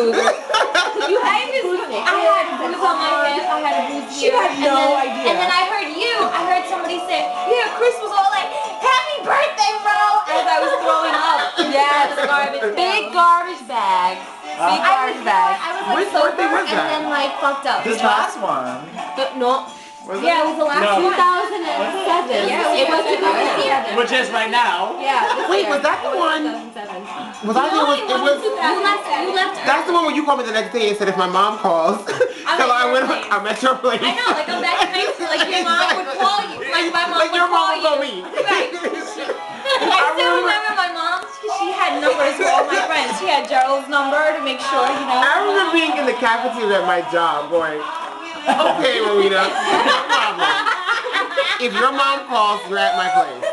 got bruised. you I just, oh, I had a bruise on my hip, I had a bruise She here. had and no then, idea. And then I heard you, I heard somebody say, yeah, Chris was all like, happy birthday, bro, as I was throwing up. Yes, garbage big garbage bag. Big I was, garbage bag. I was like Which sober birthday was and that? then like fucked up. This last one. But no, Was Yeah, it was the last No. 2007. Yeah, it was it 2007. Which is right now. Yeah. Wait, year. was that the one? Was I there? Was, it was. You left. You left. That's the one where you called me the next day and said if my mom calls, I'm at I your went. place. I'm at your place. I know, like I'm back in high school. Like your mom would call you. Like my mom Like would your call would call you. me. Right. I still remember my mom because she had numbers for all my friends. She had Gerald's number to make sure, you know. I remember being in the cafeteria at my job going, okay, Rowena, no problem. If your mom calls, you're at my place.